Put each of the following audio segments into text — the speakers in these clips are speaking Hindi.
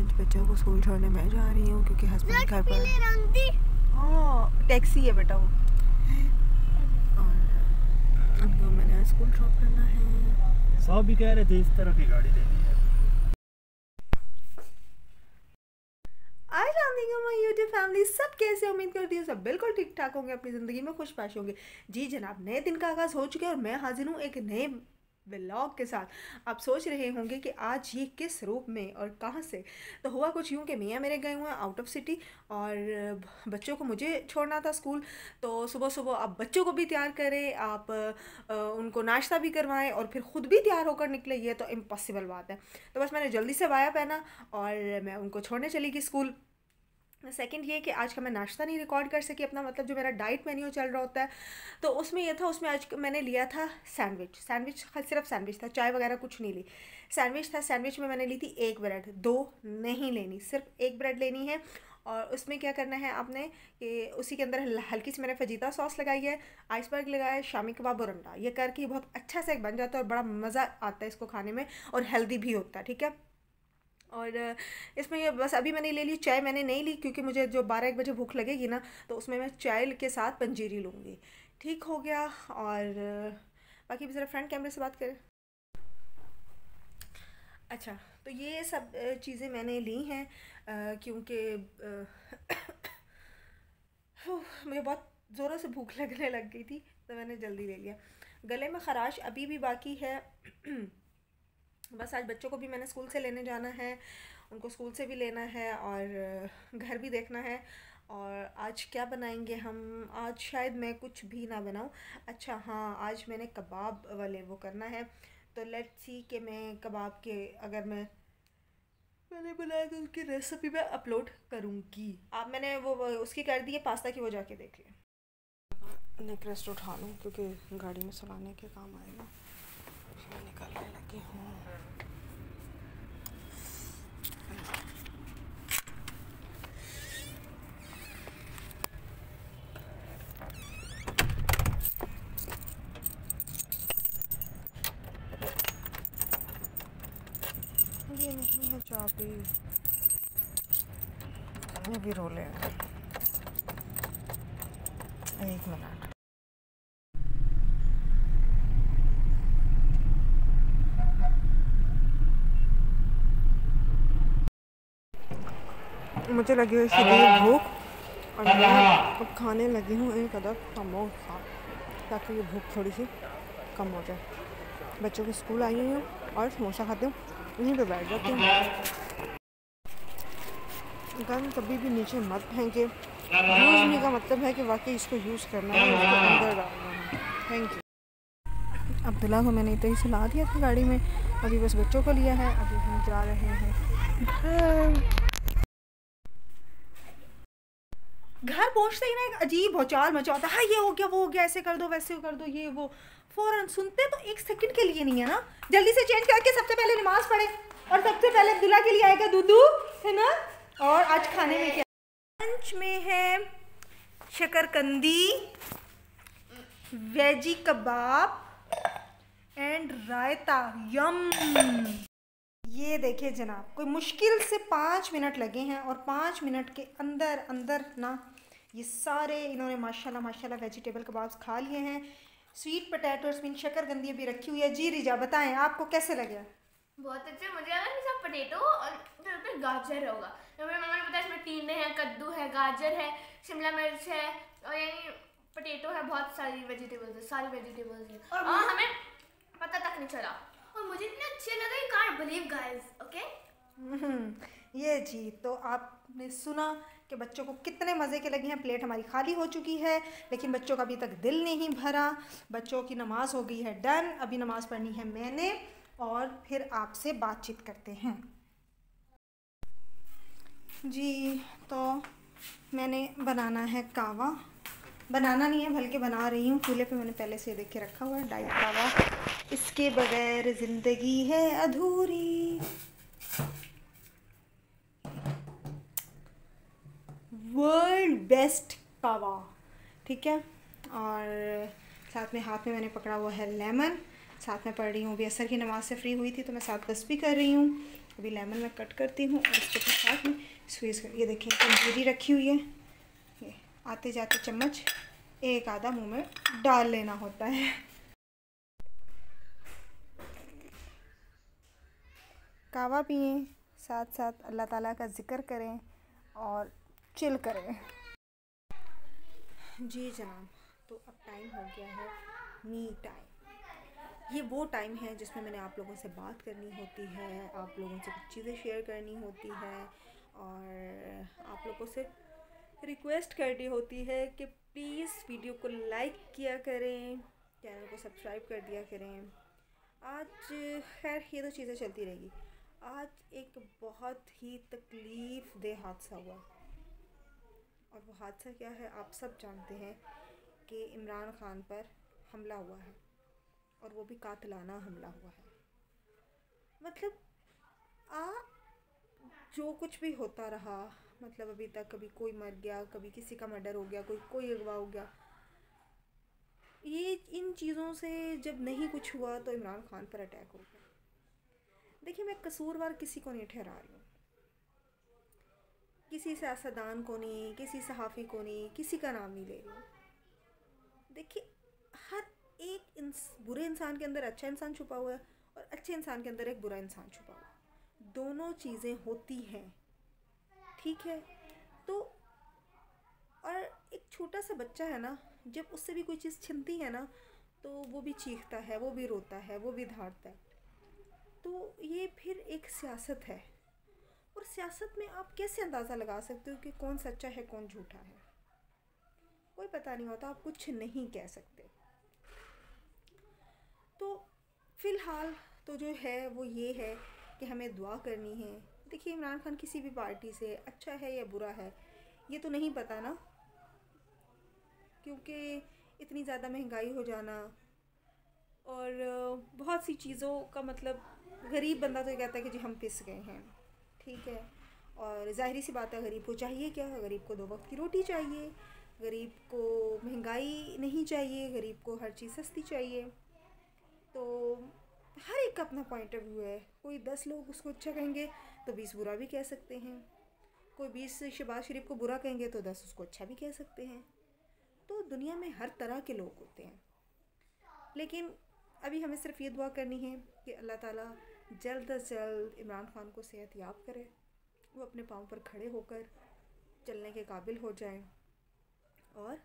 आज बच्चों को स्कूल छोड़ने मैं जा रही हूँ क्योंकि हस्बैंड घर पर हाँ। टैक्सी है बेटा वो। और उनको मैंने स्कूल ड्रॉप करना है। सब भी कह रहे थे इस तरह की गाड़ी लेनी है। यूट्यूब फैमिली सब कैसे उम्मीद करती हूँ सब बिल्कुल ठीक ठाक होंगे अपनी ज़िंदगी में खुश पाश होंगे। जी जनाब नए दिन का आगाज़ हो चुके हैं और मैं हाजिर हूँ एक नए व्लॉग के साथ। आप सोच रहे होंगे कि आज ये किस रूप में और कहाँ से? तो हुआ कुछ यूँ कि मियाँ मेरे गए हुए हैं आउट ऑफ़ सिटी और बच्चों को मुझे छोड़ना था स्कूल तो सुबह सुबह आप बच्चों को भी तैयार करें, आप उनको नाश्ता भी करवाएँ और फिर ख़ुद भी तैयार होकर निकले, ये तो इम्पॉसिबल बात है। तो बस मैंने जल्दी से वाया पहना और मैं उनको छोड़ने चली गई स्कूल सेकंड ये कि आज का मैं नाश्ता नहीं रिकॉर्ड कर सकी अपना मतलब जो मेरा डाइट मेन्यू चल रहा होता है तो उसमें यह था, उसमें आज मैंने लिया था सैंडविच सैंडविच सिर्फ़ सैंडविच था, चाय वगैरह कुछ नहीं ली। सैंडविच था सैंडविच में मैंने ली थी एक ब्रेड दो नहीं लेनी, सिर्फ़ एक ब्रेड लेनी है, और उसमें क्या करना है आपने कि उसी के अंदर हल्की सी मैंने फजीता सॉस लगाई है आइसबर्ग लगाया है, शामी कबाब और अंडा। ये करके बहुत अच्छा से बन जाता है और बड़ा मज़ा आता है इसको खाने में, और हेल्दी भी होता है, ठीक है? और इसमें बस अभी मैंने ले ली, चाय मैंने नहीं ली क्योंकि मुझे जो बारह एक बजे भूख लगेगी ना तो उसमें मैं चाय के साथ पंजीरी लूँगी। ठीक हो गया और बाकी भी ज़रा फ्रंट कैमरे से बात करें। अच्छा तो ये सब चीज़ें मैंने ली हैं क्योंकि मुझे बहुत ज़ोरों से भूख लगने लग गई थी तो मैंने जल्दी ले लिया। गले में ख़राश अभी भी बाकी है बस आज बच्चों को भी मैंने स्कूल से लेने जाना है उनको स्कूल से भी लेना है और घर भी देखना है। और आज क्या बनाएँगे हम? आज शायद मैं कुछ भी ना बनाऊँ। अच्छा हाँ आज मैंने कबाब वाले वो करना है। तो लेट सी कि मैं कबाब के अगर मैं मैंने बनाया तो उसकी रेसिपी मैं अपलोड करूँगी। आप मैंने वो, उसकी कर दी है पास्ता की वो जाके देख लें। नेक रेस्ट उठा लूँ क्योंकि गाड़ी में चलाने के काम आएगा। निकालने लगी हूँ। ये नहीं है चाबी। ये भी रोले एक मिनट। मुझे लगी हुई शरीर भूख और मैं अब खाने लगी हूँ एक अदर समोसा ताकि ये भूख थोड़ी सी कम हो जाए। बच्चों के स्कूल आई हुई हूँ और समोसा खाती हूँ यहीं पर बैठ जाती हूँ। गन कभी भी नीचे मत फेंके यूज़ नहीं का मतलब है कि वाकई इसको यूज़ करना है इसको अंदर डालना है। थैंक यू अब्दुल्ला को मैंने इतना ही सुना दिया था गाड़ी में अभी बस बच्चों को लिया है अभी हम जा रहे हैं घर पहुँचते ही ना एक अजीब भौचाल मचा होता है हाँ, ये हो गया वो हो गया ऐसे कर दो वैसे कर दो ये वो। फ़ौरन सुनते तो एक सेकंड के लिए नहीं है ना। जल्दी से चेंज करके सबसे पहले नमाज़ पढ़े और सबसे पहले अब्दुल्ला के लिए आएगा दूधू है ना? और आज खाने में क्या? लंच में है शकरकंदी वेजी कबाब एंड रायता यम ये देखिए जनाब कोई मुश्किल से पाँच मिनट लगे हैं और पाँच मिनट के अंदर अंदर ना ये सारे इन्होंने माशाल्लाह माशाल्लाह वेजिटेबल कबाब्स खा लिए हैं। स्वीट पोटैटोस मीन शक्करकंदी भी रखी हुई है। जी रिजा बताएँ आपको कैसे लगे? बहुत अच्छा मुझे लगा कि सब पोटैटो और पे गाजर होगा। तो मेरी मम्मा ने बताया इसमें टींडे हैं कद्दू है गाजर है शिमला मिर्च है और यानी पोटैटो है बहुत सारी वेजिटेबल्स है सारी वेजिटेबल्स हैं। और, और हमें पता तक नहीं चला। मुझे इतने अच्छे लगे कांट बिलीव गाइस ओके ये जी तो आपने सुना कि बच्चों को कितने मज़े के लगे हैं। प्लेट हमारी खाली हो चुकी है, लेकिन बच्चों का अभी तक दिल नहीं भरा। बच्चों की नमाज़ हो गई है डन। अभी नमाज़ पढ़नी है मैंने, और फिर आपसे बातचीत करते हैं। जी तो मैंने बनाना है कावा। बनाना नहीं है, बल्कि बना रही हूँ। चूल्हे पे मैंने पहले से देख के रखा हुआ है, डाइट कावा। इसके बगैर ज़िंदगी है अधूरी। वर्ल्ड बेस्ट कावा ठीक है? और साथ में हाथ में मैंने पकड़ा हुआ है लेमन। साथ में पढ़ रही हूँ, अभी असर की नमाज़ से फ्री हुई थी तो मैं साथ बस भी कर रही हूँ। अभी लेमन मैं कट करती हूँ और इसके साथ में स्वीज कर ये देखिए तंदूरी रखी हुई है। ये आते जाते चम्मच, एक आधा मुँह में डाल लेना होता है। कावा पिए साथ साथ अल्लाह ताला का ज़िक्र करें और चिल करें। जी जनाब तो अब टाइम हो गया है मी टाइम ये वो टाइम है जिसमें मैंने आप लोगों से बात करनी होती है, आप लोगों से कुछ चीज़ें शेयर करनी होती है और आप लोगों से रिक्वेस्ट करनी होती है कि प्लीज़ वीडियो को लाइक किया करें चैनल को सब्सक्राइब कर दिया करें। आज खैर ये तो चीज़ें चलती रहेगी। आज एक बहुत ही तकलीफ़ दे हादसा हुआ। और वो हादसा क्या है, आप सब जानते हैं कि इमरान ख़ान पर हमला हुआ है और वो भी कातलाना हमला हुआ है। मतलब आ, जो कुछ भी होता रहा मतलब अभी तक कभी कोई मर गया, कभी किसी का मर्डर हो गया, कोई कोई अगवा हो गया, ये इन चीज़ों से जब नहीं कुछ हुआ तो इमरान खान पर अटैक हो गया। देखिए मैं कसूरवार किसी को नहीं ठहरा रही हूँ। किसी सियासतदान को नहीं किसी सहाफ़ी को नहीं किसी का नाम नहीं ले रही देखिए हर एक इंस, बुरे इंसान के अंदर अच्छा इंसान छुपा हुआ है और अच्छे इंसान के अंदर एक बुरा इंसान छुपा हुआ है। दोनों चीज़ें होती हैं ठीक है? तो और एक छोटा सा बच्चा है ना जब उससे भी कोई चीज़ छिनती है ना तो वो भी चीखता है वो भी रोता है वो भी धाड़ता है। तो ये फिर एक सियासत है। और सियासत में आप कैसे अंदाज़ा लगा सकते हो कि कौन सच्चा है, कौन झूठा है? कोई पता नहीं होता, आप कुछ नहीं कह सकते। तो फ़िलहाल तो जो है, वो ये है कि हमें दुआ करनी है। देखिए, इमरान खान किसी भी पार्टी से अच्छा है या बुरा है, ये तो नहीं पता ना। क्योंकि इतनी ज़्यादा महँगाई हो जाना और बहुत सी चीज़ों का मतलब गरीब बंदा तो ये कहता है कि जी हम पिस गए हैं, ठीक है? और ज़ाहरी सी बात है, गरीब को चाहिए क्या? गरीब को दो वक्त की रोटी चाहिए, गरीब को महँगाई नहीं चाहिए, गरीब को हर चीज़ सस्ती चाहिए। तो हर एक का अपना पॉइंट ऑफ़ व्यू है। कोई दस लोग उसको अच्छा कहेंगे तो बीस बुरा भी कह सकते हैं। कोई बीस शबाज शरीफ को बुरा कहेंगे तो दस उसको अच्छा भी कह सकते हैं। तो दुनिया में हर तरह के लोग होते हैं। लेकिन अभी हमें सिर्फ़ ये दुआ करनी है कि अल्लाह ताला जल्द अज जल्द इमरान खान को सेहत याब करे, वो अपने पाँव पर खड़े होकर चलने के काबिल हो जाए और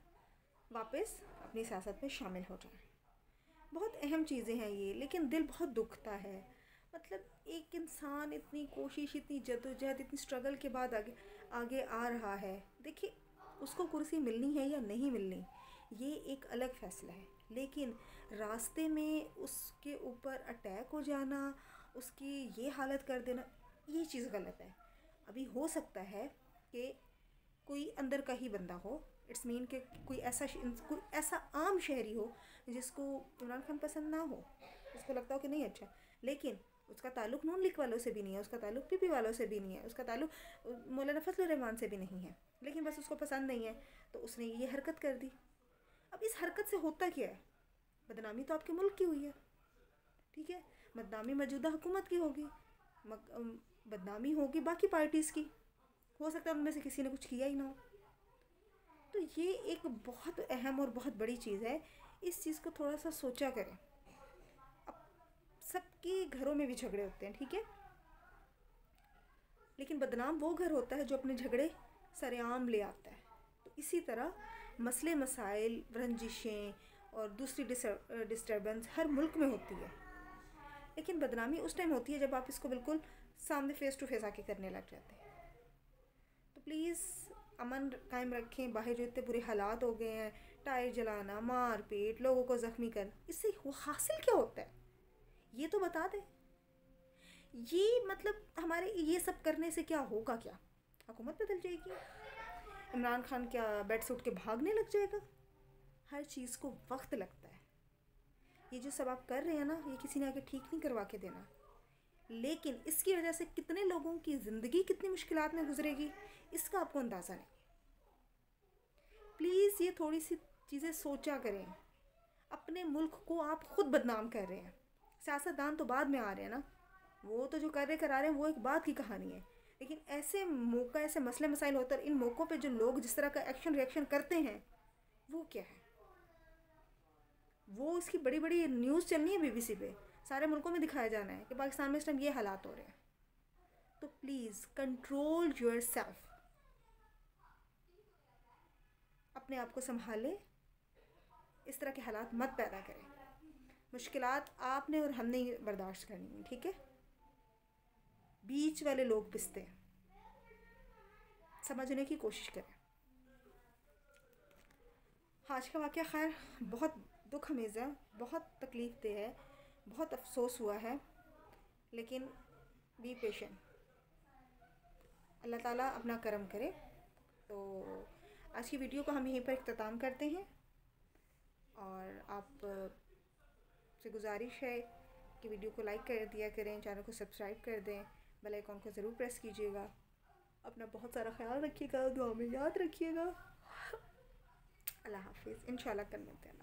वापस अपनी सियासत में शामिल हो जाए। बहुत अहम चीज़ें हैं ये, लेकिन दिल बहुत दुखता है। मतलब एक इंसान इतनी कोशिश, इतनी जदोजहद इतनी स्ट्रगल के बाद आगे आगे आ रहा है। देखिए, उसको कुर्सी मिलनी है या नहीं मिलनी, ये एक अलग फ़ैसला है। लेकिन रास्ते में उसके ऊपर अटैक हो जाना, उसकी ये हालत कर देना, ये चीज़ गलत है। अभी हो सकता है कि कोई अंदर का ही बंदा हो। इट्स मीन कि कोई ऐसा कोई ऐसा आम शहरी हो जिसको इमरान खान पसंद ना हो। उसको लगता हो कि नहीं अच्छा। लेकिन उसका ताल्लुक नून लिख वालों से भी नहीं है, उसका ताल्लुक पीपी वालों से भी नहीं है, उसका ताल्लुक मौलाना फजल रहमान से भी नहीं है। लेकिन बस उसको पसंद नहीं है तो उसने ये हरकत कर दी। अब इस हरकत से होता क्या है? बदनामी तो आपके मुल्क की हुई है। ठीक है? बदनामी मौजूदा हुकूमत की होगी। बदनामी होगी बाकी पार्टीज़ की। हो सकता है उनमें से किसी ने कुछ किया ही ना हो। तो ये एक बहुत अहम और बहुत बड़ी चीज़ है। इस चीज़ को थोड़ा सा सोचा करें। अब सबके घरों में भी झगड़े होते हैं, ठीक है? लेकिन बदनाम वो घर होता है जो अपने झगड़े सरेआम ले आता है। तो इसी तरह मसले, मसाइल, रंजिशें और दूसरी डिस्टर्बेंस हर मुल्क में होती है। लेकिन बदनामी उस टाइम होती है जब आप इसको बिल्कुल सामने फेस टू फेस आके करने लग जाते हैं। तो प्लीज़ अमन कायम रखें, बाहर जो इतने बुरे हालात हो गए हैं, टायर जलाना मार पीट लोगों को ज़ख्मी कर, इससे हासिल क्या होता है? ये तो बता दें। ये मतलब हमारे, ये सब करने से क्या होगा क्या? हुकूमत बदल जाएगी। इमरान खान क्या बेड से उठ के भागने लग जाएगा? हर चीज़ को वक्त लगता है। ये जो सब आप कर रहे हैं ना, ये किसी ने आके ठीक नहीं करवा के देना। लेकिन इसकी वजह से कितने लोगों की ज़िंदगी कितनी मुश्किल में गुजरेगी, इसका आपको अंदाज़ा नहीं प्लीज़ ये थोड़ी सी चीज़ें सोचा करें। अपने मुल्क को आप ख़ुद बदनाम कर रहे हैं। सियासतदान तो बाद में आ रहे हैं ना। वो तो जो कर रहे करा रहे हैं, वो एक बात की कहानी है। लेकिन ऐसे मौका, ऐसे मसले मसाइल होते हैं इन मौक़ों पे जो लोग जिस तरह का एक्शन रिएक्शन करते हैं, वो क्या है? वो इसकी बड़ी बड़ी न्यूज़ चलनी है बीबीसी पे। सारे मुल्कों में दिखाया जाना है कि पाकिस्तान में इस टाइम ये हालात हो रहे हैं। तो प्लीज़ कंट्रोल योर सेल्फ अपने आप को संभालें। इस तरह के हालात मत पैदा करें। मुश्किलात आपने और हमने ही बर्दाश्त करनी है, ठीक है? बीच वाले लोग पिसते हैं। समझने की कोशिश करें। आज का वाक़ खैर बहुत दुख हमेज़ है, बहुत तकलीफ़ दे है, बहुत अफसोस हुआ है, लेकिन बी पेशेंट अल्लाह ताला अपना करम करे। तो आज की वीडियो को हम यहीं पर अख्ताम करते हैं। और आप से गुजारिश है कि वीडियो को लाइक कर दिया करें, चैनल को सब्सक्राइब कर दें। बेल आइकॉन को ज़रूर प्रेस कीजिएगा। अपना बहुत सारा ख्याल रखिएगा, दुआ में याद रखिएगा। अल्लाह हाफिज़। इन कल मिलते हैं